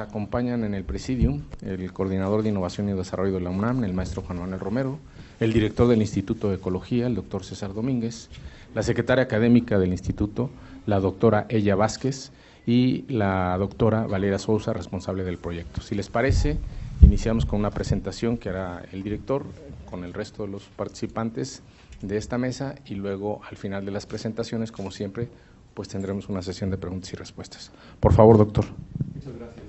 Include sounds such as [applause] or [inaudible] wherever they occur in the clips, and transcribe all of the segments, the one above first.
acompañan en el presidium el coordinador de innovación y desarrollo de la UNAM, el maestro Juan Manuel Romero, el director del Instituto de Ecología, el doctor César Domínguez, la secretaria académica del instituto, la doctora Ella Vázquez, y la doctora Valeria Sousa, responsable del proyecto. Si les parece, iniciamos con una presentación que hará el director con el resto de los participantes de esta mesa y luego al final de las presentaciones, como siempre, pues tendremos una sesión de preguntas y respuestas. Por favor, doctor. Muchas gracias.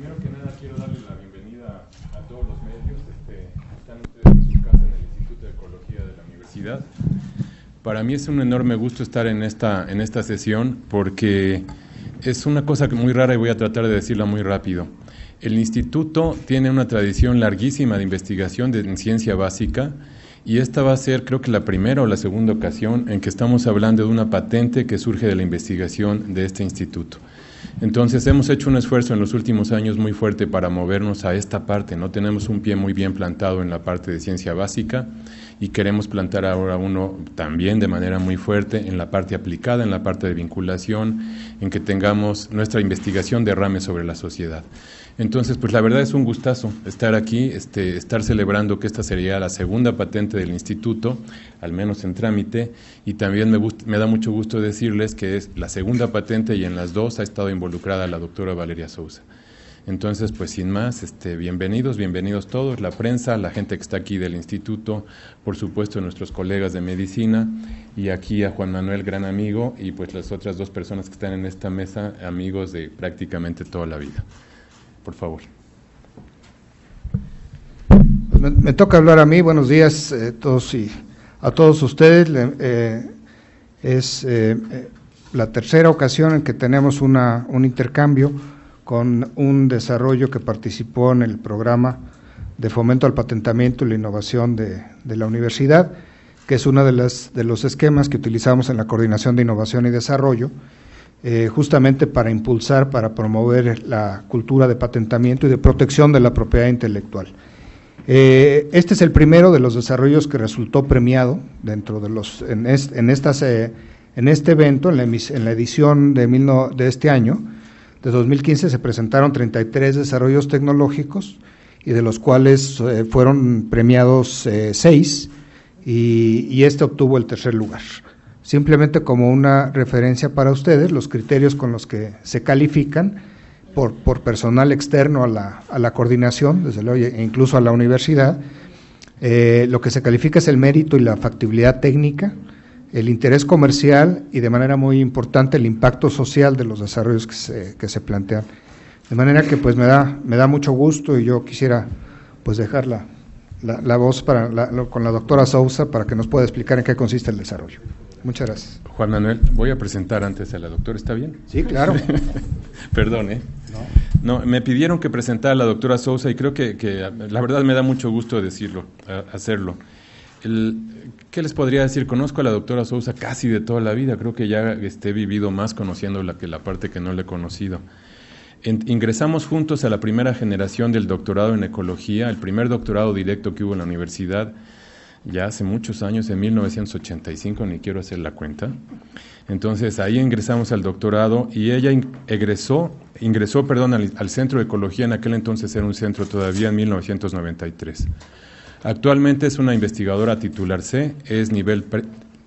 Primero que nada quiero darle la bienvenida a todos los medios. Este, están ustedes en su casa en el Instituto de Ecología de la Universidad. Para mí es un enorme gusto estar en esta, en esta sesión porque es una cosa muy rara y voy a tratar de decirla muy rápido. El instituto tiene una tradición larguísima de investigación de, en ciencia básica y esta va a ser creo que la primera o la segunda ocasión en que estamos hablando de una patente que surge de la investigación de este instituto. Entonces hemos hecho un esfuerzo en los últimos años muy fuerte para movernos a esta parte. No tenemos un pie muy bien plantado en la parte de ciencia básica y queremos plantar ahora uno también de manera muy fuerte en la parte aplicada, en la parte de vinculación, en que tengamos nuestra investigación derrame sobre la sociedad. Entonces, pues la verdad es un gustazo estar aquí, este, estar celebrando que esta sería la segunda patente del instituto, al menos en trámite, y también me, me da mucho gusto decirles que es la segunda patente y en las dos ha estado involucrada la doctora Valeria Sousa. Entonces, pues sin más, este, bienvenidos, bienvenidos todos, la prensa, la gente que está aquí del instituto, por supuesto nuestros colegas de medicina y aquí a Juan Manuel, gran amigo, y pues las otras dos personas que están en esta mesa, amigos de prácticamente toda la vida. Por favor. Pues me, toca hablar a mí, buenos días eh, todos y a todos ustedes. Eh, es eh, la tercera ocasión en que tenemos un intercambio con un desarrollo que participó en el programa de fomento al patentamiento y la innovación de, la universidad, que es uno de, las, de los esquemas que utilizamos en la coordinación de innovación y desarrollo, eh, justamente para impulsar, para promover la cultura de patentamiento y de protección de la propiedad intelectual. Eh, este es el primero de los desarrollos que resultó premiado dentro de los en, en, estas, eh, en este evento, en la, en la edición de, mil de este año, de 2015 se presentaron 33 desarrollos tecnológicos y de los cuales eh, fueron premiados eh, seis y, este obtuvo el tercer lugar. Simplemente como una referencia para ustedes, los criterios con los que se califican por, personal externo a la, a la, coordinación, desde luego, e incluso a la universidad, eh, lo que se califica es el mérito y la factibilidad técnica, el interés comercial y de manera muy importante el impacto social de los desarrollos que se, que se plantean. De manera que pues me da, me da mucho gusto y yo quisiera pues dejar la, la, voz para con la doctora Sousa para que nos pueda explicar en qué consiste el desarrollo. Muchas gracias. Juan Manuel, voy a presentar antes a la doctora, ¿está bien? Sí, claro. [laughs] Perdón, ¿eh? No. me pidieron que presentara a la doctora Sousa y creo que, que, la verdad me da mucho gusto decirlo, hacerlo. El, ¿Qué les podría decir? Conozco a la doctora Sousa casi de toda la vida, creo que ya este, he vivido más conociéndola que la parte que no le he conocido. ingresamos juntos a la primera generación del doctorado en ecología, el primer doctorado directo que hubo en la universidad, ya hace muchos años, en 1985, ni quiero hacer la cuenta. Entonces ahí ingresamos al doctorado y ella egresó, ingresó perdón, al, al Centro de Ecología, en aquel entonces era un centro todavía en 1993. Actualmente es una investigadora titular C, es nivel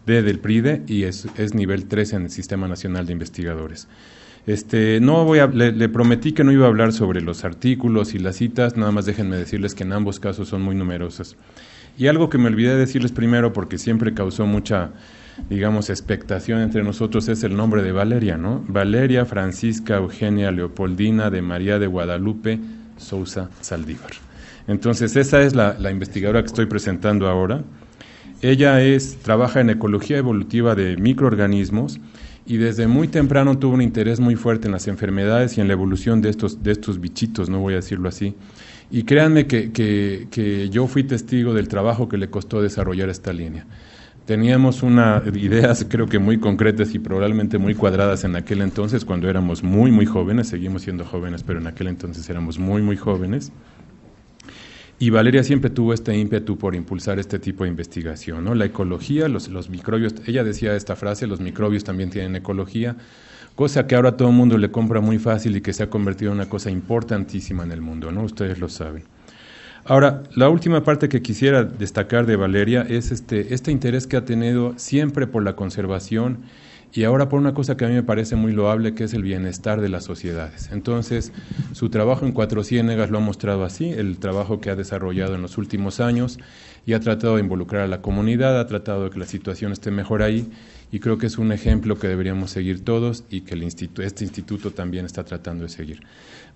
D del PRIDE y es, nivel 3 en el Sistema Nacional de Investigadores. Este, no voy a, le, prometí que no iba a hablar sobre los artículos y las citas, nada más déjenme decirles que en ambos casos son muy numerosas. Y algo que me olvidé de decirles primero, porque siempre causó mucha, digamos, expectación entre nosotros, es el nombre de Valeria, ¿no? Valeria Francisca Eugenia Leopoldina de María de Guadalupe Sousa Saldívar. Entonces, esa es la, investigadora que estoy presentando ahora. Ella es, trabaja en ecología evolutiva de microorganismos y desde muy temprano tuvo un interés muy fuerte en las enfermedades y en la evolución de estos, de estos bichitos, no voy a decirlo así. Y créanme que, que, yo fui testigo del trabajo que le costó desarrollar esta línea. Teníamos unas ideas creo que muy concretas y probablemente muy cuadradas en aquel entonces, cuando éramos muy, muy jóvenes, seguimos siendo jóvenes, pero en aquel entonces éramos muy, muy jóvenes. Y Valeria siempre tuvo este ímpetu por impulsar este tipo de investigación, ¿no? La ecología, los, microbios, ella decía esta frase, los microbios también tienen ecología, cosa que ahora todo el mundo le compra muy fácil y que se ha convertido en una cosa importantísima en el mundo, ¿no? Ustedes lo saben. Ahora, la última parte que quisiera destacar de Valeria es este, este interés que ha tenido siempre por la conservación y ahora por una cosa que a mí me parece muy loable, que es el bienestar de las sociedades. Entonces, su trabajo en Cuatro Ciénegas lo ha mostrado así, el trabajo que ha desarrollado en los últimos años y ha tratado de involucrar a la comunidad, ha tratado de que la situación esté mejor ahí y creo que es un ejemplo que deberíamos seguir todos y que el este instituto también está tratando de seguir.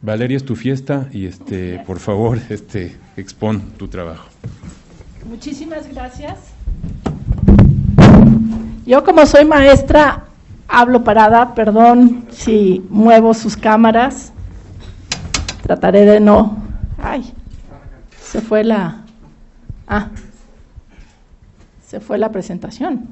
Valeria, es tu fiesta y este, por favor, [laughs] este, expon tu trabajo. Muchísimas gracias. Yo como soy maestra, hablo parada, perdón si muevo sus cámaras. Trataré de no. Ay, se fue la. Ah, se fue la presentación.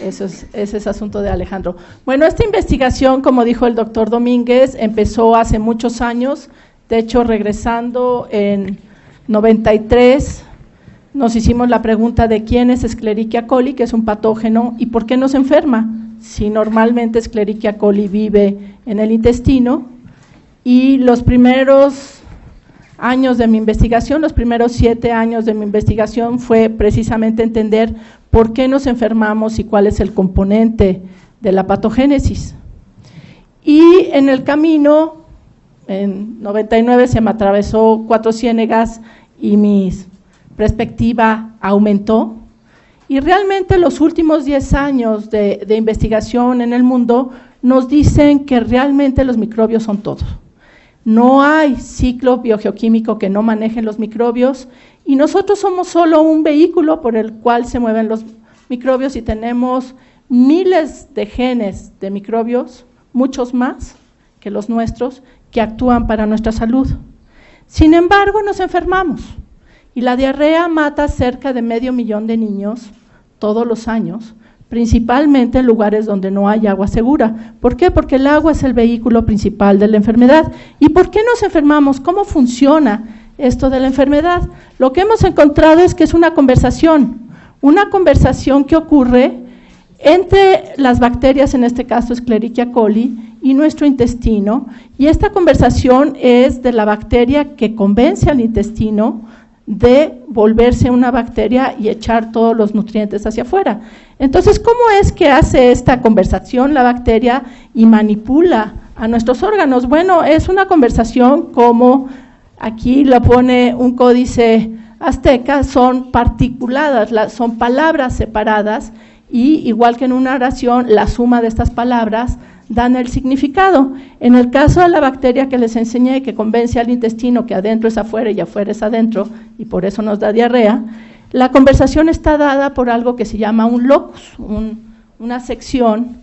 Eso es, ese es asunto de Alejandro. Bueno, esta investigación, como dijo el doctor Domínguez, empezó hace muchos años. De hecho, regresando en 93, nos hicimos la pregunta de quién es Escherichia coli, que es un patógeno, y por qué nos enferma. Si normalmente Escherichia coli vive en el intestino. Y los primeros años de mi investigación, los primeros siete años de mi investigación fue precisamente entender por qué nos enfermamos y cuál es el componente de la patogénesis. Y en el camino, en 99 se me atravesó cuatro ciénegas y mi perspectiva aumentó. Y realmente los últimos 10 años de, investigación en el mundo nos dicen que realmente los microbios son todo. No hay ciclo biogeoquímico que no manejen los microbios y nosotros somos solo un vehículo por el cual se mueven los microbios y tenemos miles de genes de microbios, muchos más que los nuestros, que actúan para nuestra salud. Sin embargo, nos enfermamos y la diarrea mata cerca de medio millón de niños todos los años, principalmente en lugares donde no hay agua segura. ¿Por qué? Porque el agua es el vehículo principal de la enfermedad. ¿Y por qué nos enfermamos? ¿Cómo funciona esto de la enfermedad. Lo que hemos encontrado es que es una conversación, una conversación que ocurre entre las bacterias, en este caso Escherichia coli, y nuestro intestino, y esta conversación es de la bacteria que convence al intestino de volverse una bacteria y echar todos los nutrientes hacia afuera. Entonces, ¿cómo es que hace esta conversación la bacteria y manipula a nuestros órganos? Bueno, es una conversación como aquí lo pone un códice azteca, son particuladas, son palabras separadas y igual que en una oración, la suma de estas palabras dan el significado. En el caso de la bacteria que les enseñé, que convence al intestino que adentro es afuera y afuera es adentro, y por eso nos da diarrea, la conversación está dada por algo que se llama un locus, una sección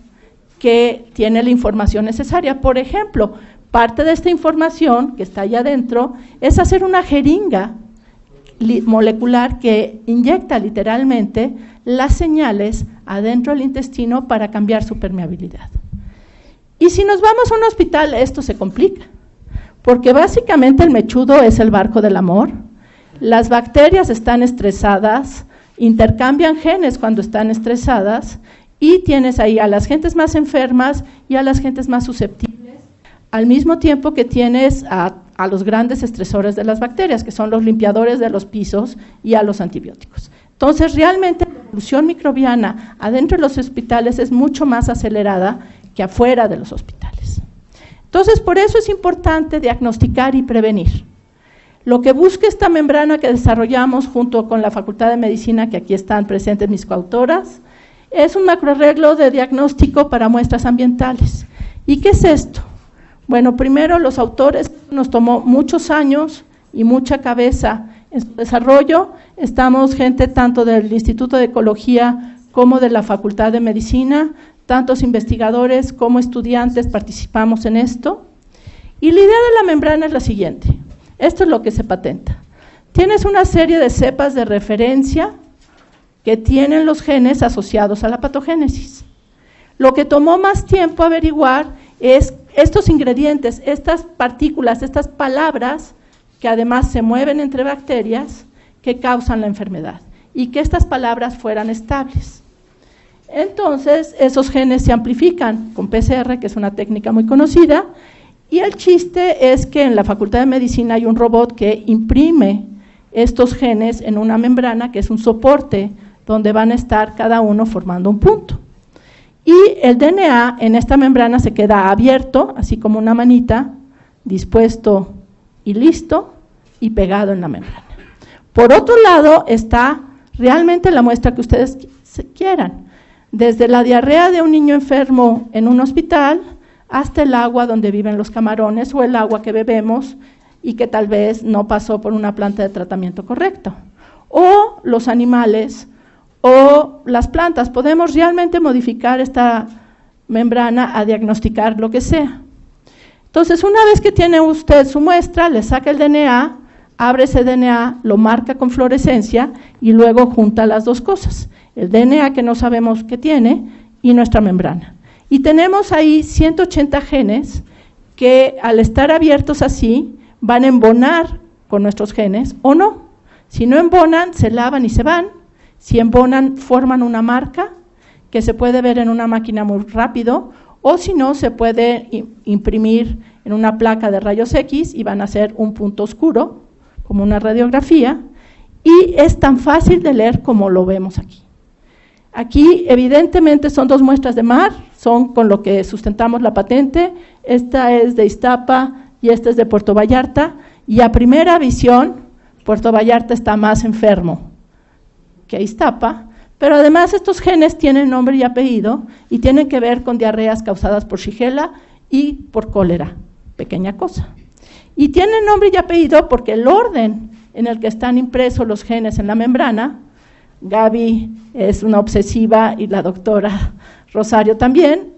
que tiene la información necesaria. Por ejemplo, Parte de esta información que está allá adentro es hacer una jeringa molecular que inyecta literalmente las señales adentro del intestino para cambiar su permeabilidad. Y si nos vamos a un hospital, esto se complica, porque básicamente el mechudo es el barco del amor, las bacterias están estresadas, intercambian genes cuando están estresadas y tienes ahí a las gentes más enfermas y a las gentes más susceptibles al mismo tiempo que tienes a, los grandes estresores de las bacterias, que son los limpiadores de los pisos y a los antibióticos. Entonces, realmente la evolución microbiana adentro de los hospitales es mucho más acelerada que afuera de los hospitales. Entonces, por eso es importante diagnosticar y prevenir. Lo que busca esta membrana que desarrollamos junto con la Facultad de Medicina, que aquí están presentes mis coautoras, es un macroarreglo de diagnóstico para muestras ambientales. ¿Y qué es esto? Bueno, primero los autores nos tomó muchos años y mucha cabeza en su desarrollo. Estamos gente tanto del Instituto de Ecología como de la Facultad de Medicina, tantos investigadores como estudiantes participamos en esto. Y la idea de la membrana es la siguiente. Esto es lo que se patenta. Tienes una serie de cepas de referencia que tienen los genes asociados a la patogénesis. Lo que tomó más tiempo averiguar es estos ingredientes, estas partículas, estas palabras, que además se mueven entre bacterias, que causan la enfermedad, y que estas palabras fueran estables. Entonces, esos genes se amplifican con PCR, que es una técnica muy conocida, y el chiste es que en la Facultad de Medicina hay un robot que imprime estos genes en una membrana, que es un soporte, donde van a estar cada uno formando un punto. Y el DNA en esta membrana se queda abierto, así como una manita, dispuesto y listo, y pegado en la membrana. Por otro lado está realmente la muestra que ustedes quieran, desde la diarrea de un niño enfermo en un hospital hasta el agua donde viven los camarones o el agua que bebemos y que tal vez no pasó por una planta de tratamiento correcto. O los animales o las plantas. Podemos realmente modificar esta membrana a diagnosticar lo que sea. Entonces, una vez que tiene usted su muestra, le saca el DNA, abre ese DNA, lo marca con fluorescencia y luego junta las dos cosas, el DNA que no sabemos que tiene y nuestra membrana. Y tenemos ahí 180 genes que al estar abiertos así van a embonar con nuestros genes o no. Si no embonan, se lavan y se van. Si embonan, forman una marca que se puede ver en una máquina muy rápido o si no, se puede imprimir en una placa de rayos X y van a ser un punto oscuro, como una radiografía, y es tan fácil de leer como lo vemos aquí. Aquí, evidentemente, son dos muestras de mar, son con lo que sustentamos la patente. Esta es de Iztapa y esta es de Puerto Vallarta. Y a primera visión, Puerto Vallarta está más enfermo que Iztapa, pero además estos genes tienen nombre y apellido y tienen que ver con diarreas causadas por Shigella y por cólera, pequeña cosa. Y tienen nombre y apellido porque el orden en el que están impresos los genes en la membrana, Gaby es una obsesiva y la doctora Rosario también,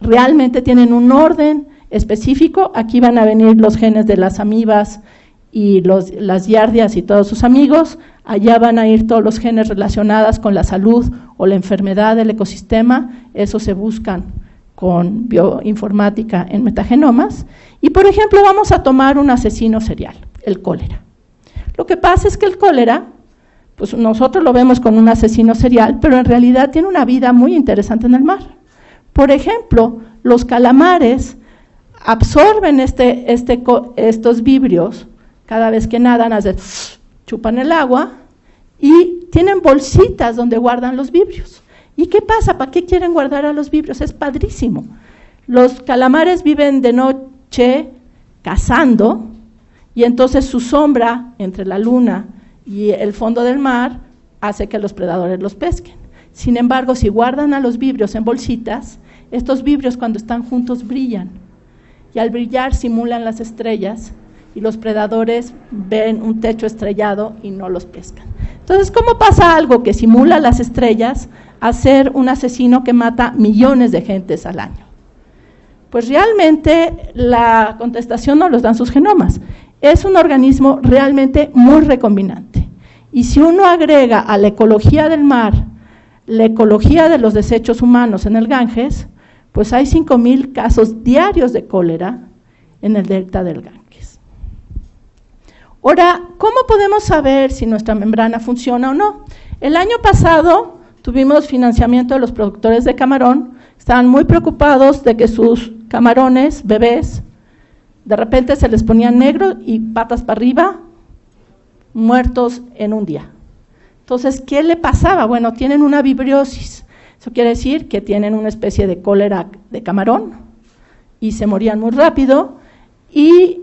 realmente tienen un orden específico. Aquí van a venir los genes de las amibas y las yardias y todos sus amigos. Allá van a ir todos los genes relacionados con la salud o la enfermedad del ecosistema. Eso se buscan con bioinformática en metagenomas. Y por ejemplo, vamos a tomar un asesino serial, el cólera. Lo que pasa es que el cólera, pues nosotros lo vemos con un asesino serial, pero en realidad tiene una vida muy interesante en el mar. Por ejemplo, los calamares absorben este, este, estos vibrios cada vez que nadan, hacen, [sniffs] chupan el agua y tienen bolsitas donde guardan los vibrios. ¿Y qué pasa? ¿Para qué quieren guardar a los vibrios? Es padrísimo. Los calamares viven de noche cazando y entonces su sombra entre la luna y el fondo del mar hace que los predadores los pesquen. Sin embargo, si guardan a los vibrios en bolsitas, estos vibrios cuando están juntos brillan y al brillar simulan las estrellas y los predadores ven un techo estrellado y no los pescan. Entonces, ¿cómo pasa algo que simula las estrellas a ser un asesino que mata millones de gentes al año? Pues realmente la contestación no los dan sus genomas. Es un organismo realmente muy recombinante. Y si uno agrega a la ecología del mar la ecología de los desechos humanos en el Ganges, pues hay 5.000 casos diarios de cólera en el delta del Ganges. Ahora, ¿cómo podemos saber si nuestra membrana funciona o no? El año pasado tuvimos financiamiento de los productores de camarón, estaban muy preocupados de que sus camarones, bebés, de repente se les ponían negro y patas para arriba, muertos en un día. Entonces, ¿qué le pasaba? Bueno, tienen una vibriosis. Eso quiere decir que tienen una especie de cólera de camarón y se morían muy rápido. Y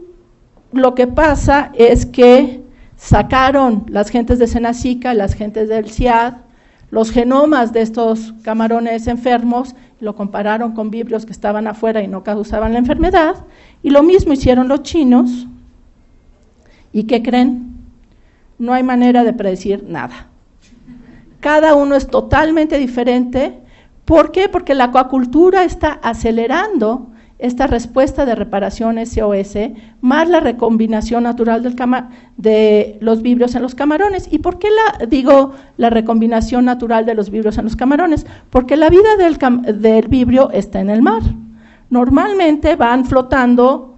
lo que pasa es que sacaron las gentes de Senacica, las gentes del CIAD, los genomas de estos camarones enfermos, lo compararon con vibrios que estaban afuera y no causaban la enfermedad, y lo mismo hicieron los chinos. ¿Y qué creen? No hay manera de predecir nada. Cada uno es totalmente diferente. ¿Por qué? Porque la acuacultura está acelerando esta respuesta de reparación SOS, más la recombinación natural de los vibrios en los camarones. ¿Y por qué la, digo la recombinación natural de los vibrios en los camarones? Porque la vida del, del vibrio está en el mar. Normalmente van flotando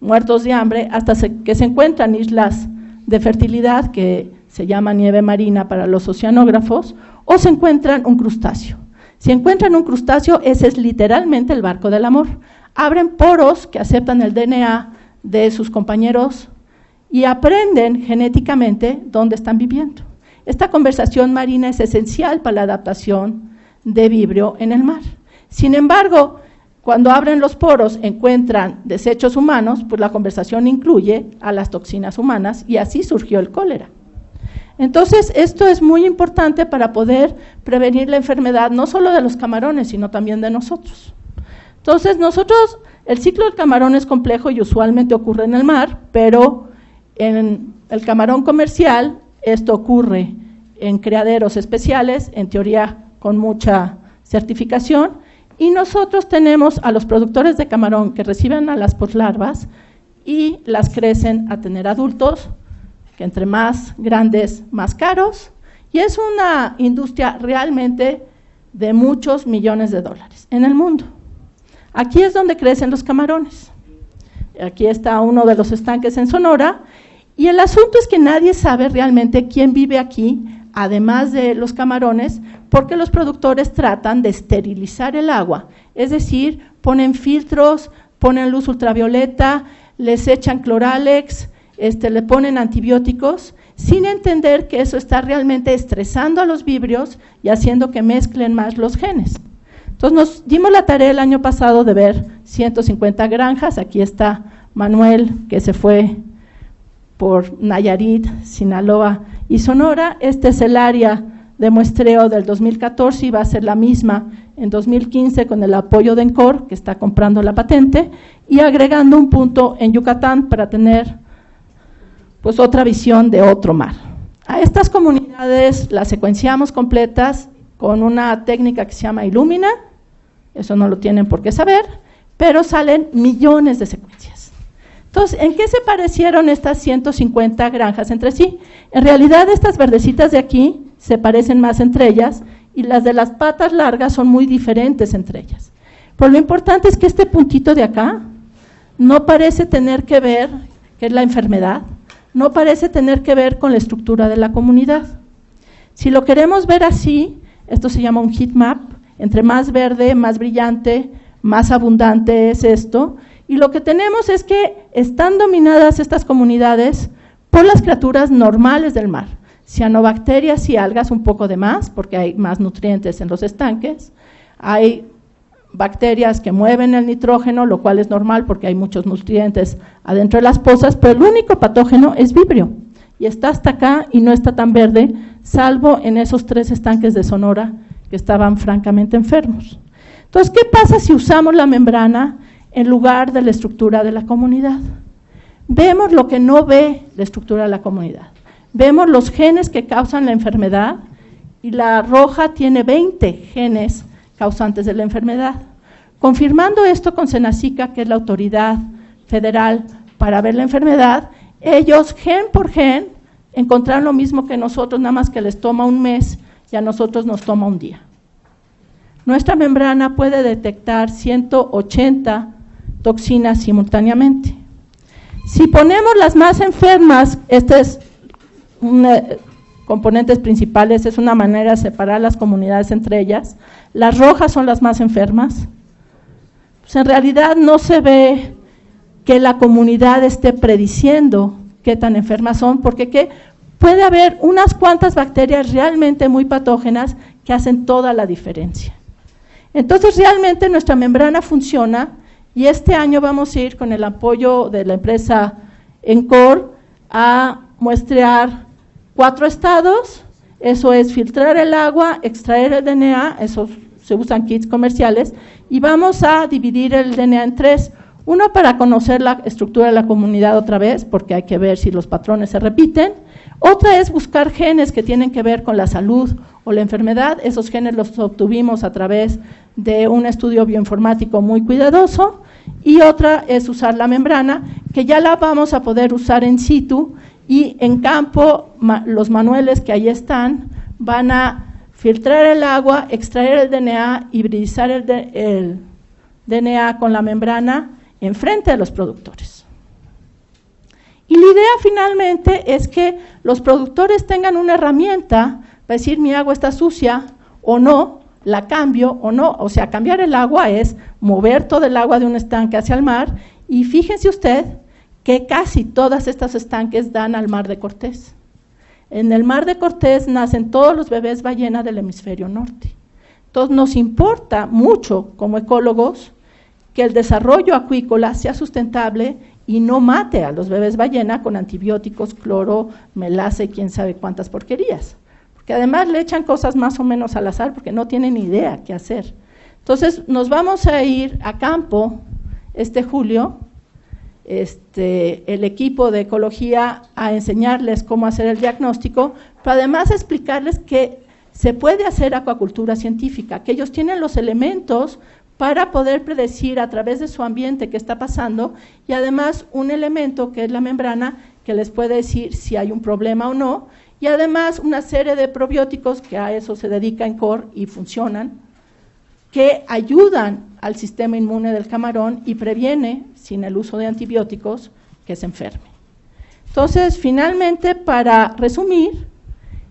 muertos de hambre hasta que se encuentran islas de fertilidad que se llama nieve marina para los oceanógrafos, o se encuentran un crustáceo. Si encuentran un crustáceo, ese es literalmente el barco del amor. Abren poros que aceptan el DNA de sus compañeros y aprenden genéticamente dónde están viviendo. Esta conversación marina es esencial para la adaptación de vibrio en el mar. Sin embargo, cuando abren los poros encuentran desechos humanos, pues la conversación incluye a las toxinas humanas y así surgió el cólera. Entonces, esto es muy importante para poder prevenir la enfermedad no solo de los camarones, sino también de nosotros. Entonces, nosotros, el ciclo del camarón es complejo y usualmente ocurre en el mar, pero en el camarón comercial esto ocurre en criaderos especiales, en teoría con mucha certificación, y nosotros tenemos a los productores de camarón que reciben a las poslarvas y las crecen a tener adultos, que entre más grandes, más caros, y es una industria realmente de muchos millones de dólares en el mundo. Aquí es donde crecen los camarones. Aquí está uno de los estanques en Sonora, y el asunto es que nadie sabe realmente quién vive aquí, además de los camarones, porque los productores tratan de esterilizar el agua, es decir, ponen filtros, ponen luz ultravioleta, les echan cloralex, este, le ponen antibióticos, sin entender que eso está realmente estresando a los vibrios y haciendo que mezclen más los genes. Entonces nos dimos la tarea el año pasado de ver 150 granjas, aquí está Manuel que se fue por Nayarit, Sinaloa y Sonora, este es el área de muestreo del 2014 y va a ser la misma en 2015 con el apoyo de ENCOR, que está comprando la patente, y agregando un punto en Yucatán para tener pues otra visión de otro mar. A estas comunidades las secuenciamos completas con una técnica que se llama Illumina, eso no lo tienen por qué saber, pero salen millones de secuencias. Entonces, ¿en qué se parecieron estas 150 granjas entre sí? En realidad, estas verdecitas de aquí se parecen más entre ellas y las de las patas largas son muy diferentes entre ellas. Pero lo importante es que este puntito de acá no parece tener que ver, que es la enfermedad, no parece tener que ver con la estructura de la comunidad. Si lo queremos ver así, esto se llama un heat map, entre más verde, más brillante, más abundante es esto, y lo que tenemos es que están dominadas estas comunidades por las criaturas normales del mar cianobacterias y algas un poco de más, porque hay más nutrientes en los estanques. Hay bacterias que mueven el nitrógeno, lo cual es normal porque hay muchos nutrientes adentro de las pozas, pero el único patógeno es vibrio. Y está hasta acá y no está tan verde, salvo en esos tres estanques de Sonora que estaban francamente enfermos. Entonces, ¿qué pasa si usamos la membrana en lugar de la estructura de la comunidad? Vemos lo que no ve la estructura de la comunidad vemos los genes que causan la enfermedad y la roja tiene 20 genes causantes de la enfermedad. Confirmando esto con Senacica, que es la autoridad federal para ver la enfermedad, ellos gen por gen encontraron lo mismo que nosotros, nada más que les toma un mes y a nosotros nos toma un día. Nuestra membrana puede detectar 180 toxinas simultáneamente. Si ponemos las más enfermas, este es eh, componentes principales, es una manera de separar las comunidades entre ellas. Las rojas son las más enfermas. Pues en realidad no se ve que la comunidad esté prediciendo qué tan enfermas son, porque puede haber unas cuantas bacterias realmente muy patógenas que hacen toda la diferencia. Entonces realmente nuestra membrana funciona y este año vamos a ir con el apoyo de la empresa Encore a muestrear cuatro estados, eso es filtrar el agua, extraer el DNA, eso se usan kits comerciales, y vamos a dividir el DNA en tres. Uno para conocer la estructura de la comunidad otra vez, porque hay que ver si los patrones se repiten. Otra es buscar genes que tienen que ver con la salud o la enfermedad. Esos genes los obtuvimos a través de un estudio bioinformático muy cuidadoso. Y otra es usar la membrana, que ya la vamos a poder usar en situ y en campo los manuales que ahí están van a filtrar el agua, extraer el DNA, hibridizar el, el DNA con la membrana enfrente de los productores. Y la idea finalmente es que los productores tengan una herramienta para decir mi agua está sucia o no, la cambio o no. O sea, cambiar el agua es mover todo el agua de un estanque hacia el mar y fíjense usted que casi todas estas estanques dan al mar de Cortés. En el mar de Cortés nacen todos los bebés ballena del hemisferio norte. Entonces nos importa mucho como ecólogos que el desarrollo acuícola sea sustentable y no mate a los bebés ballena con antibióticos, cloro, melaza y quién sabe cuántas porquerías. Porque además le echan cosas más o menos al azar porque no tienen idea qué hacer. Entonces nos vamos a ir a campo este julio, este, el equipo de ecología a enseñarles cómo hacer el diagnóstico, pero además explicarles que se puede hacer acuacultura científica, que ellos tienen los elementos para poder predecir a través de su ambiente qué está pasando y además un elemento que es la membrana que les puede decir si hay un problema o no y además una serie de probióticos que a eso se dedica en CORE y funcionan que ayudan al sistema inmune del camarón y previene, sin el uso de antibióticos, que se enferme. Entonces, finalmente, para resumir,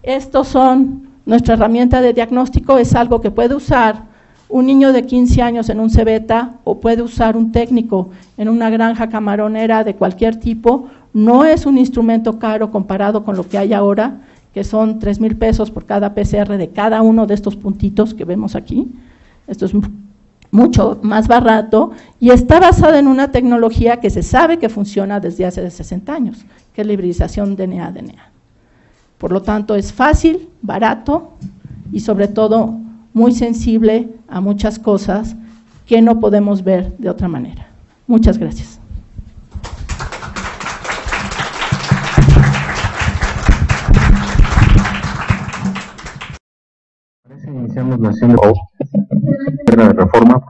estos son nuestra herramienta de diagnóstico, es algo que puede usar un niño de 15 años en un cebeta o puede usar un técnico en una granja camaronera de cualquier tipo, no es un instrumento caro comparado con lo que hay ahora, que son 3 mil pesos por cada PCR de cada uno de estos puntitos que vemos aquí. Esto es mucho más barato y está basado en una tecnología que se sabe que funciona desde hace 60 años, que es la hibridización DNA-DNA. Por lo tanto, es fácil, barato y sobre todo muy sensible a muchas cosas que no podemos ver de otra manera. Muchas gracias. Sesión de reforma,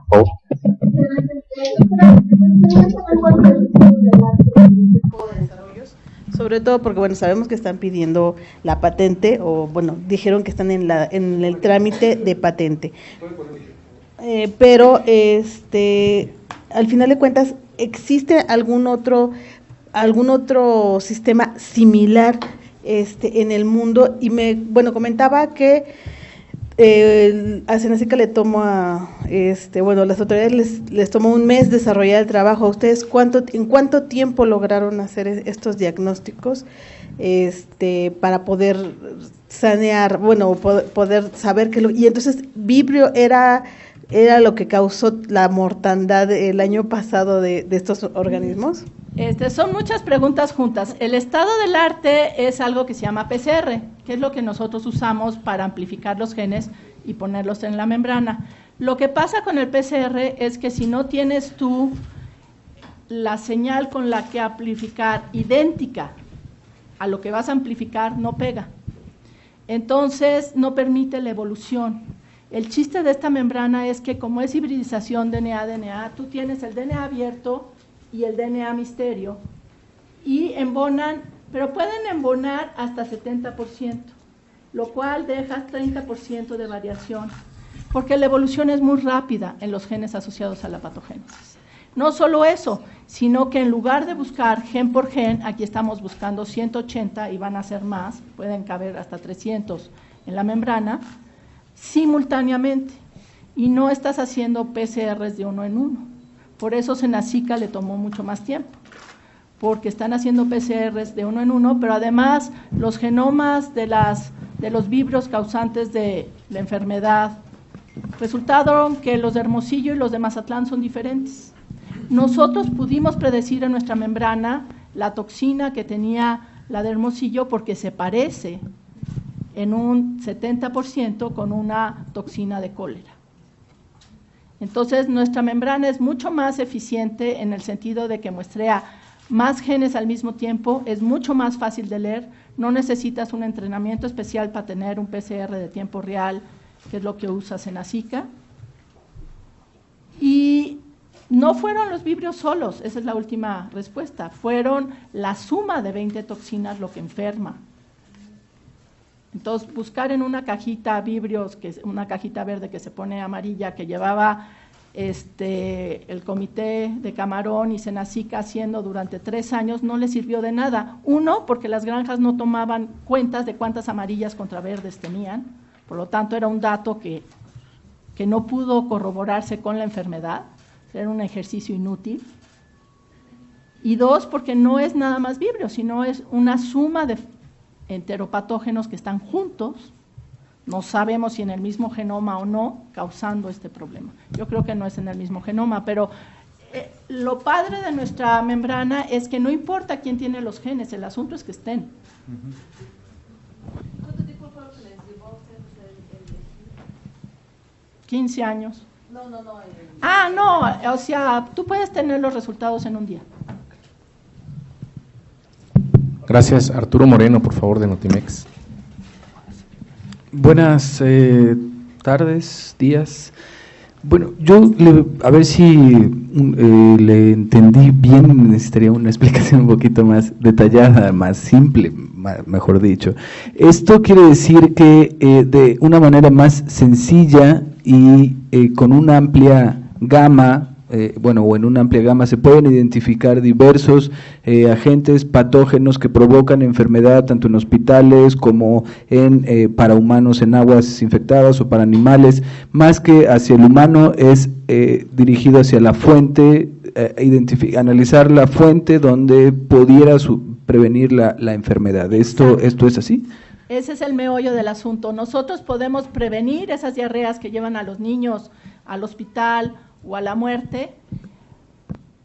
sobre todo porque bueno sabemos que están pidiendo la patente o bueno dijeron que están en la en el trámite de patente. Eh, pero este al final de cuentas existe algún otro algún otro sistema similar este en el mundo y me bueno comentaba que eh, a Senacica le toma, este, bueno, las autoridades les, les tomó un mes desarrollar el trabajo. ustedes cuánto, en cuánto tiempo lograron hacer estos diagnósticos este, para poder sanear, bueno, poder, saber que lo, y entonces Vibrio era era lo que causó la mortandad el año pasado de, estos organismos? Este, son muchas preguntas juntas. El estado del arte es algo que se llama PCR, que es lo que nosotros usamos para amplificar los genes y ponerlos en la membrana. Lo que pasa con el PCR es que si no tienes tú la señal con la que amplificar idéntica a lo que vas a amplificar, no pega. Entonces no permite la evolución. El chiste de esta membrana es que como es hibridización DNA-DNA, tú tienes el DNA abierto y el DNA misterio y embonan, pero pueden embonar hasta 70%, lo cual deja 30% de variación, porque la evolución es muy rápida en los genes asociados a la patogénesis. No solo eso, sino que en lugar de buscar gen por gen, aquí estamos buscando 180 y van a ser más, pueden caber hasta 300 en la membrana, simultáneamente y no estás haciendo PCRs de uno en uno. Por eso Senacica le tomó mucho más tiempo, porque están haciendo PCRs de uno en uno, pero además los genomas de, las, de los vibros causantes de la enfermedad resultaron que los de Hermosillo y los de Mazatlán son diferentes. Nosotros pudimos predecir en nuestra membrana la toxina que tenía la de Hermosillo porque se parece en un 70% con una toxina de cólera. Entonces, nuestra membrana es mucho más eficiente en el sentido de que muestrea más genes al mismo tiempo, es mucho más fácil de leer, no necesitas un entrenamiento especial para tener un PCR de tiempo real, que es lo que usas en ASICA. Y no fueron los vibrios solos, esa es la última respuesta, fueron la suma de 20 toxinas lo que enferma. Entonces, buscar en una cajita vibrios, que es una cajita verde que se pone amarilla, que llevaba este, el comité de Camarón y Senacica haciendo durante tres años no le sirvió de nada. Uno, porque las granjas no tomaban cuentas de cuántas amarillas contra verdes tenían, por lo tanto era un dato que, que no pudo corroborarse con la enfermedad, era un ejercicio inútil. Y dos, porque no es nada más vibrio, sino es una suma de enteropatógenos que están juntos no sabemos si en el mismo genoma o no, causando este problema. Yo creo que no es en el mismo genoma, pero eh, lo padre de nuestra membrana es que no importa quién tiene los genes, el asunto es que estén. ¿Cuánto tiempo fue que les llevó el 15 años. No, no, no. Ah, no, o sea, tú puedes tener los resultados en un día. Gracias. Arturo Moreno, por favor, de Notimex. Buenas eh, tardes, días. Bueno, yo a ver si eh, le entendí bien, necesitaría una [laughs] explicación un poquito más detallada, más simple, mejor dicho. Esto quiere decir que eh, de una manera más sencilla y con una amplia gama eh, bueno, o en una amplia gama, se pueden identificar diversos eh, agentes patógenos que provocan enfermedad tanto en hospitales como en, eh, para humanos en aguas infectadas o para animales, más que hacia el humano es dirigido hacia la fuente, analizar la fuente donde pudiera prevenir la, la enfermedad. ¿Esto, ¿Esto es así? Ese es el meollo del asunto. Nosotros podemos prevenir esas diarreas que llevan a los niños al hospital o a la muerte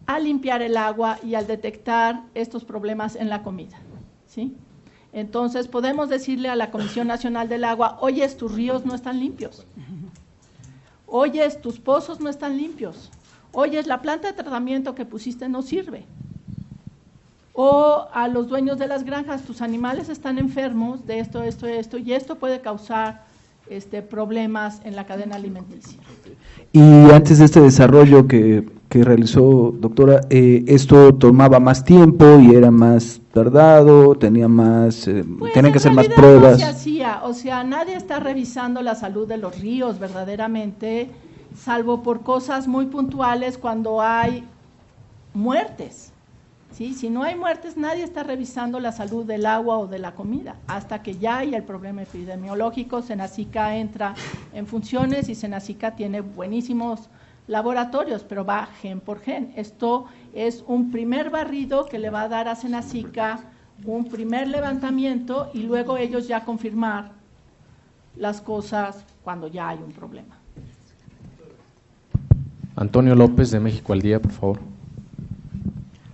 al limpiar el agua y al detectar estos problemas en la comida. ¿sí? Entonces podemos decirle a la Comisión Nacional del Agua, oyes, tus ríos no están limpios. Oyes, tus pozos no están limpios. Oyes, la planta de tratamiento que pusiste no sirve. O a los dueños de las granjas, tus animales están enfermos de esto, esto, esto, y esto puede causar este, problemas en la cadena alimenticia. Y antes de este desarrollo que, realizó, doctora, eh, ¿esto tomaba más tiempo y era más tardado, tenía más, eh, pues, que hacer más pruebas? No se hacía, o sea, nadie está revisando la salud de los ríos verdaderamente, salvo por cosas muy puntuales cuando hay muertes. ¿Sí? Si no hay muertes, nadie está revisando la salud del agua o de la comida. Hasta que ya hay el problema epidemiológico, Senacica entra en funciones y Senacica tiene buenísimos laboratorios, pero va gen por gen. Esto es un primer barrido que le va a dar a Senacica un primer levantamiento y luego ellos ya confirmar las cosas cuando ya hay un problema. Antonio López de México al Día, por favor.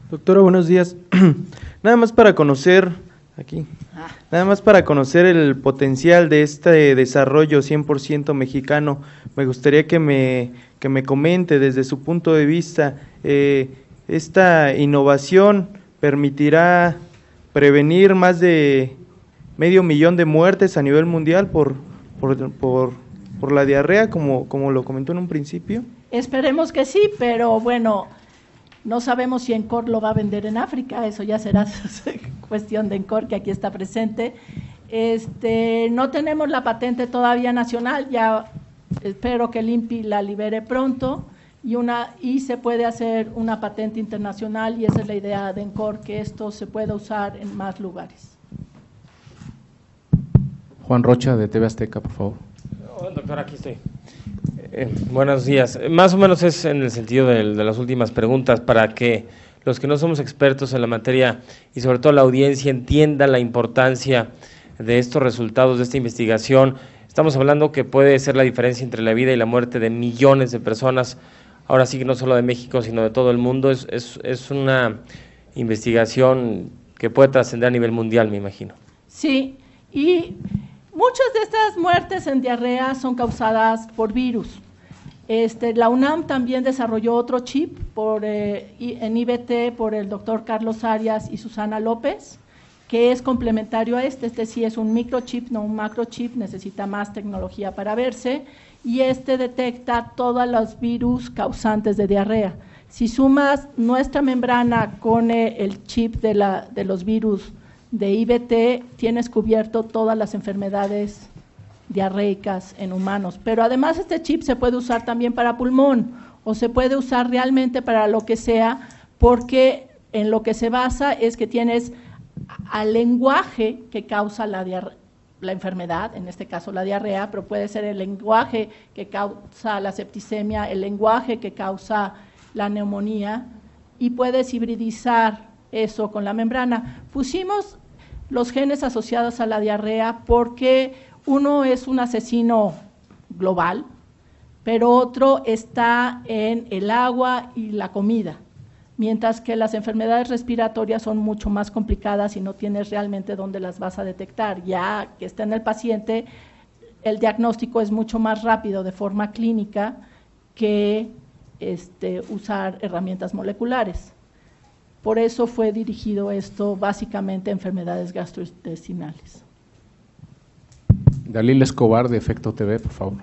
Doctora, buenos días. [clears throat] nada más para conocer, aquí, ah. nada más para conocer el potencial de este desarrollo 100% mexicano, me gustaría que me, que me comente desde su punto de vista, eh, esta innovación permitirá prevenir más de medio millón de muertes a nivel mundial por, por, por, por la diarrea, como, como lo comentó en un principio. Esperemos que sí, pero bueno, no sabemos si Encor lo va a vender en África, eso ya será [laughs] cuestión de Encor que aquí está presente. Este, no tenemos la patente todavía nacional, ya espero que el INPI la libere pronto y, una, y se puede hacer una patente internacional y esa es la idea de Encor, que esto se pueda usar en más lugares. Juan Rocha de TV Azteca, por favor. doctor, aquí estoy. Eh, buenos días. Más o menos es en el sentido de, las últimas preguntas para que los que no somos expertos en la materia y sobre todo la audiencia entienda la importancia de estos resultados de esta investigación. Estamos hablando que puede ser la diferencia entre la vida y la muerte de millones de personas, ahora sí que no solo de México, sino de todo el mundo. Es, es, es una investigación que puede trascender a nivel mundial, me imagino. Sí, y Muchas de estas muertes en diarrea son causadas por virus. Este, la UNAM también desarrolló otro chip eh, en IBT por el doctor Carlos Arias y Susana López, que es complementario a este. Este sí es un microchip, no un macrochip, necesita más tecnología para verse, y este detecta todos los virus causantes de diarrea. Si sumas nuestra membrana con eh, el chip de, la, de los virus de IBT tienes cubierto todas las enfermedades diarreicas en humanos, pero además este chip se puede usar también para pulmón o se puede usar realmente para lo que sea, porque en lo que se basa es que tienes al lenguaje que causa la, la enfermedad, en este caso la diarrea, pero puede ser el lenguaje que causa la septicemia, el lenguaje que causa la neumonía, y puedes hibridizar eso con la membrana. Pusimos los genes asociados a la diarrea porque uno es un asesino global, pero otro está en el agua y la comida, mientras que las enfermedades respiratorias son mucho más complicadas y no tienes realmente dónde las vas a detectar. Ya que está en el paciente, el diagnóstico es mucho más rápido de forma clínica que este, usar herramientas moleculares. Por eso fue dirigido esto básicamente a enfermedades gastrointestinales. Dalila Escobar de Efecto TV, por favor.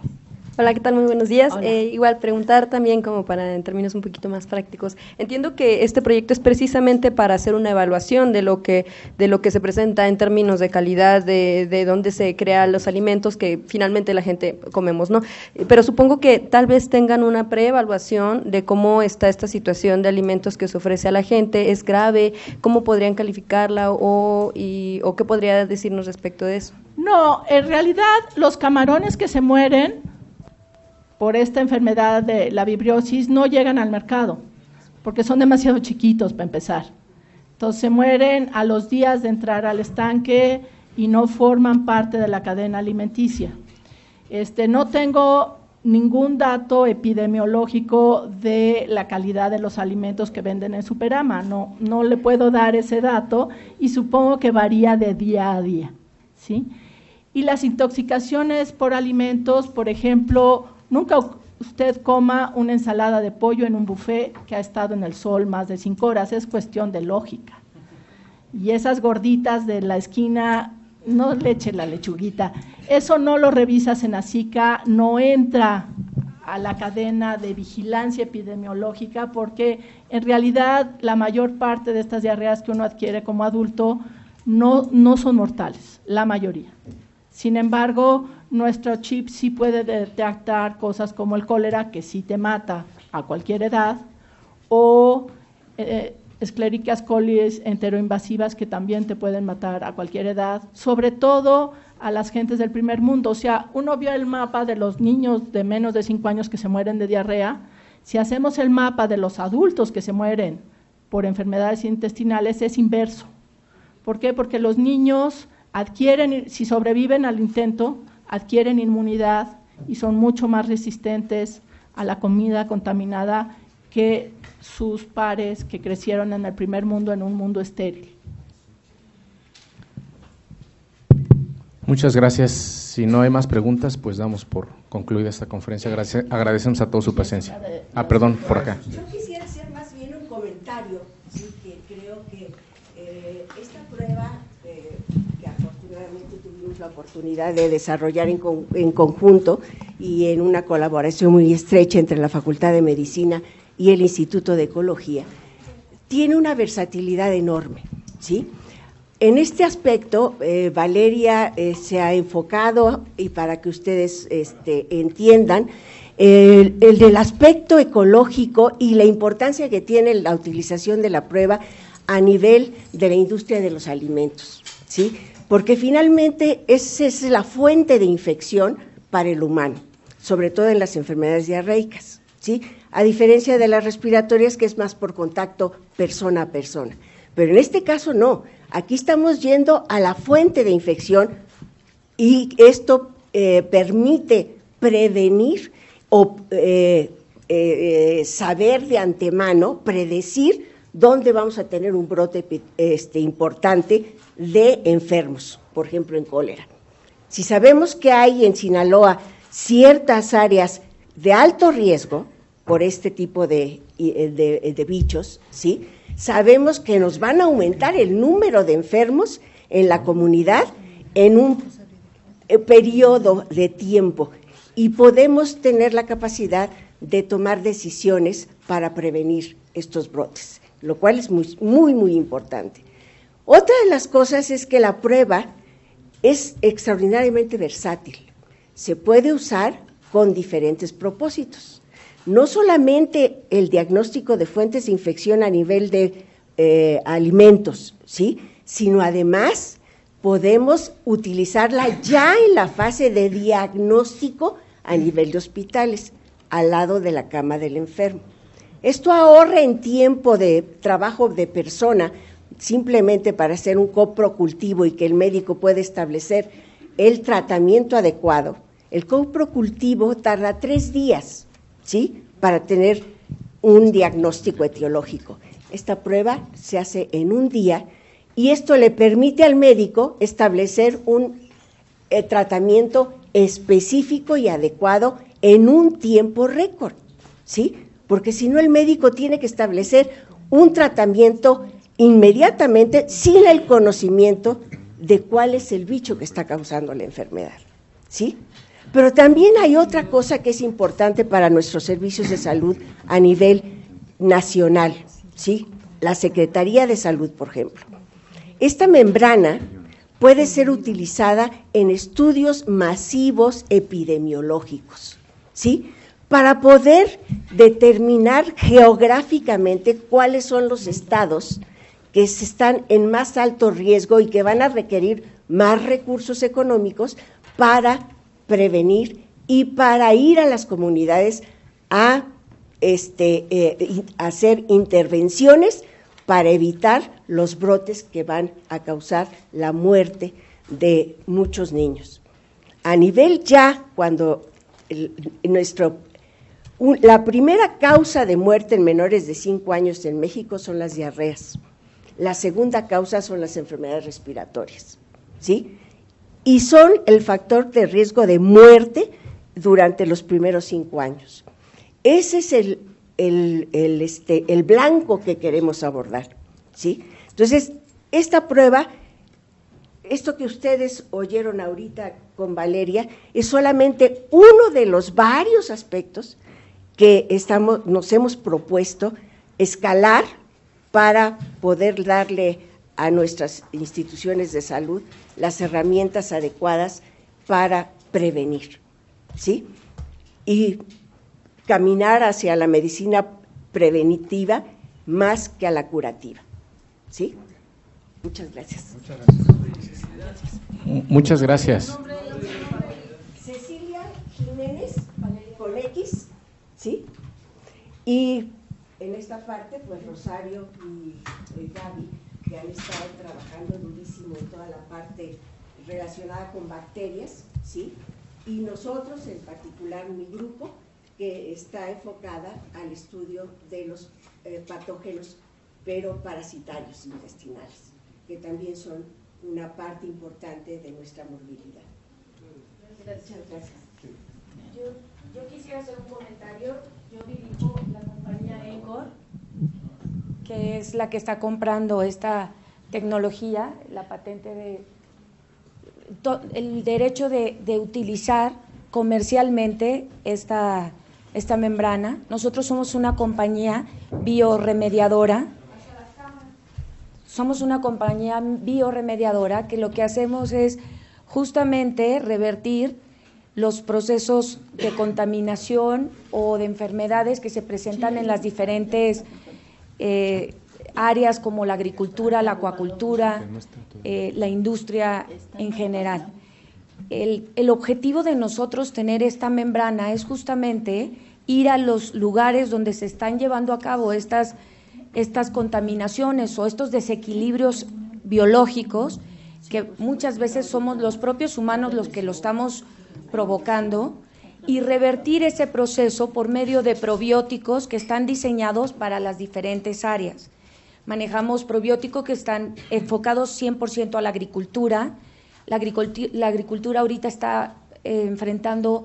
Hola, ¿qué tal? Muy buenos días. Eh, igual preguntar también como para en términos un poquito más prácticos. Entiendo que este proyecto es precisamente para hacer una evaluación de lo que de lo que se presenta en términos de calidad, de, de dónde se crean los alimentos que finalmente la gente comemos, ¿no? Pero supongo que tal vez tengan una preevaluación de cómo está esta situación de alimentos que se ofrece a la gente, es grave, cómo podrían calificarla o y, o qué podría decirnos respecto de eso. No, en realidad los camarones que se mueren por esta enfermedad de la vibriosis no llegan al mercado, porque son demasiado chiquitos para empezar. Entonces se mueren a los días de entrar al estanque y no forman parte de la cadena alimenticia. Este, no tengo ningún dato epidemiológico de la calidad de los alimentos que venden en Superama, no, no le puedo dar ese dato y supongo que varía de día a día. ¿sí? Y las intoxicaciones por alimentos, por ejemplo, Nunca usted coma una ensalada de pollo en un buffet que ha estado en el sol más de cinco horas, es cuestión de lógica. Y esas gorditas de la esquina, no le la lechuguita, eso no lo revisas en ASICA, no entra a la cadena de vigilancia epidemiológica porque en realidad la mayor parte de estas diarreas que uno adquiere como adulto no, no son mortales, la mayoría. Sin embargo, nuestro chip sí puede detectar cosas como el cólera, que sí te mata a cualquier edad, o eh, escléricas colies enteroinvasivas que también te pueden matar a cualquier edad, sobre todo a las gentes del primer mundo. O sea, uno vio el mapa de los niños de menos de 5 años que se mueren de diarrea. Si hacemos el mapa de los adultos que se mueren por enfermedades intestinales, es inverso. ¿Por qué? Porque los niños adquieren, si sobreviven al intento, adquieren inmunidad y son mucho más resistentes a la comida contaminada que sus pares que crecieron en el primer mundo en un mundo estéril. Muchas gracias. Si no hay más preguntas, pues damos por concluida esta conferencia. agradecemos a todos su presencia. Ah, perdón, por acá. Yo quisiera hacer más bien un comentario, que creo que eh, esta prueba la oportunidad de desarrollar en, conjunto y en una colaboración muy estrecha entre la Facultad de Medicina y el Instituto de Ecología, tiene una versatilidad enorme, ¿sí? En este aspecto, eh, Valeria eh, se ha enfocado, y para que ustedes este, entiendan, el, el, del aspecto ecológico y la importancia que tiene la utilización de la prueba a nivel de la industria de los alimentos. ¿sí? Porque finalmente esa es la fuente de infección para el humano, sobre todo en las enfermedades diarreicas, ¿sí? A diferencia de las respiratorias, que es más por contacto persona a persona. Pero en este caso no, aquí estamos yendo a la fuente de infección y esto eh, permite prevenir o eh, eh, saber de antemano, predecir dónde vamos a tener un brote este, importante de enfermos, por ejemplo en cólera. Si sabemos que hay en Sinaloa ciertas áreas de alto riesgo por este tipo de, de, bichos, ¿sí? sabemos que nos van a aumentar el número de enfermos en la comunidad en un eh, periodo de tiempo y podemos tener la capacidad de tomar decisiones para prevenir estos brotes, lo cual es muy, muy, muy importante. Otra de las cosas es que la prueba es extraordinariamente versátil. Se puede usar con diferentes propósitos. no solamente el diagnóstico de fuentes de infección a nivel de eh, alimentos, ¿sí? sino además podemos utilizarla ya en la fase de diagnóstico a nivel de hospitales, al lado de la cama del enfermo. Esto ahorra en tiempo de trabajo de persona, simplemente para hacer un coprocultivo y que el médico pueda establecer el tratamiento adecuado. El coprocultivo tarda tres días, ¿sí? Para tener un diagnóstico etiológico. Esta prueba se hace en un día y esto le permite al médico establecer un eh, tratamiento específico y adecuado en un tiempo récord, ¿sí? Porque si no el médico tiene que establecer un tratamiento inmediatamente sin el conocimiento de cuál es el bicho que está causando la enfermedad, ¿sí? Pero también hay otra cosa que es importante para nuestros servicios de salud a nivel nacional, ¿sí? La Secretaría de Salud, por ejemplo. Esta membrana puede ser utilizada en estudios masivos epidemiológicos, ¿sí? Para poder determinar geográficamente cuáles son los estados que están en más alto riesgo y que van a requerir más recursos económicos para prevenir y para ir a las comunidades a este, eh, hacer intervenciones para evitar los brotes que van a causar la muerte de muchos niños. A nivel ya, cuando nuestro, la primera causa de muerte en menores de 5 años en México son las diarreas. La segunda causa son las enfermedades respiratorias, ¿sí? Y son el factor de riesgo de muerte durante los primeros cinco años. Ese es el, el, este, el blanco que queremos abordar. ¿sí? Entonces, esta prueba, esto que ustedes oyeron ahorita con Valeria, es solamente uno de los varios aspectos que estamos, nos hemos propuesto escalar para poder darle a nuestras instituciones de salud las herramientas adecuadas para prevenir, ¿sí? Y caminar hacia la medicina preventiva más que a la curativa. ¿Sí? Muchas gracias. Muchas gracias. Cecilia Jiménez, con X, ¿sí? Y en esta parte, pues Rosario y Gaby, que han estado trabajando durísimo en toda la parte relacionada con bacterias, ¿sí? Y nosotros, en particular mi grupo, que está enfocada al estudio de los eh, patógenos pero parasitarios intestinales, que también son una parte importante de nuestra morbilidad. Gracias. Yo, yo, quisiera hacer un comentario. Yo dirijo la compañía Encor, que es la que está comprando esta tecnología, la patente de el derecho de, de utilizar comercialmente esta esta membrana. Nosotros somos una compañía bioremediadora. Somos una compañía bioremediadora que lo que hacemos es justamente revertir los procesos de contaminación o de enfermedades que se presentan en las diferentes eh, áreas como la agricultura, la acuacultura, eh, la industria en general. El, el, objetivo de nosotros tener esta membrana es justamente ir a los lugares donde se están llevando a cabo estas, estas contaminaciones o estos desequilibrios biológicos, que muchas veces somos los propios humanos los que lo estamos provocando, y revertir ese proceso por medio de probióticos que están diseñados para las diferentes áreas. Manejamos probióticos que están enfocados 100% a la agricultura. La, agricultura. la ahorita está eh, enfrentando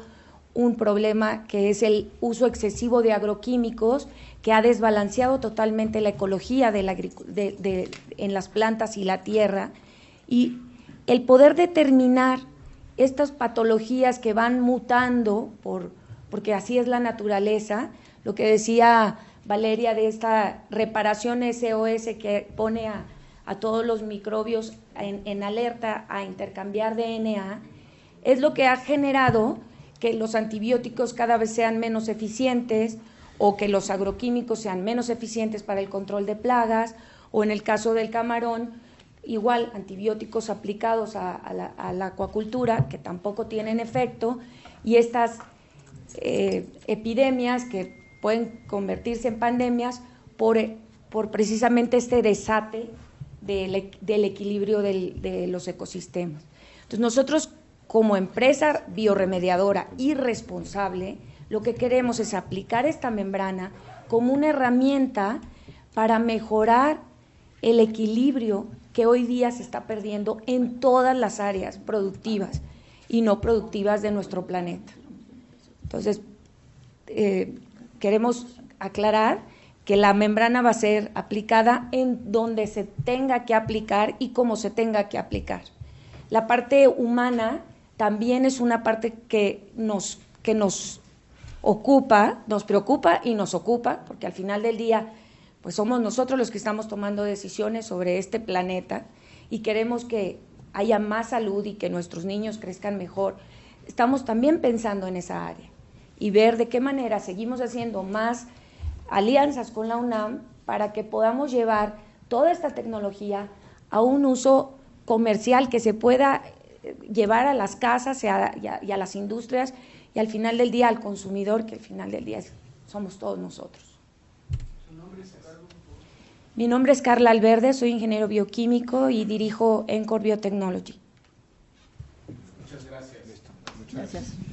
un problema que es el uso excesivo de agroquímicos que ha desbalanceado totalmente la ecología de la, en las plantas y la tierra y el poder determinar estas patologías que van mutando por, porque así es la naturaleza, lo que decía Valeria de esta reparación SOS que pone a, a todos los microbios en, en alerta a intercambiar DNA, es lo que ha generado que los antibióticos cada vez sean menos eficientes, o que los agroquímicos sean menos eficientes para el control de plagas, o en el caso del camarón, igual antibióticos aplicados a, la, acuacultura que tampoco tienen efecto, y estas eh, epidemias que pueden convertirse en pandemias por, por precisamente este desate del, del equilibrio de los ecosistemas. Entonces nosotros como empresa bioremediadora y responsable, lo que queremos es aplicar esta membrana como una herramienta para mejorar el equilibrio que hoy día se está perdiendo en todas las áreas productivas y no productivas de nuestro planeta. Entonces, eh, queremos aclarar que la membrana va a ser aplicada en donde se tenga que aplicar y como se tenga que aplicar. La parte humana también es una parte que nos, que nos ocupa, nos preocupa y nos ocupa, porque al final del día, pues somos nosotros los que estamos tomando decisiones sobre este planeta y queremos que haya más salud y que nuestros niños crezcan mejor. Estamos también pensando en esa área y ver de qué manera seguimos haciendo más alianzas con la UNAM para que podamos llevar toda esta tecnología a un uso comercial que se pueda eh, llevar a las casas y a, las industrias y al final del día al consumidor, que al final del día somos todos nosotros. Mi nombre es Carla Alverde, soy ingeniero bioquímico y dirijo Encore Biotechnology. Muchas gracias. gracias.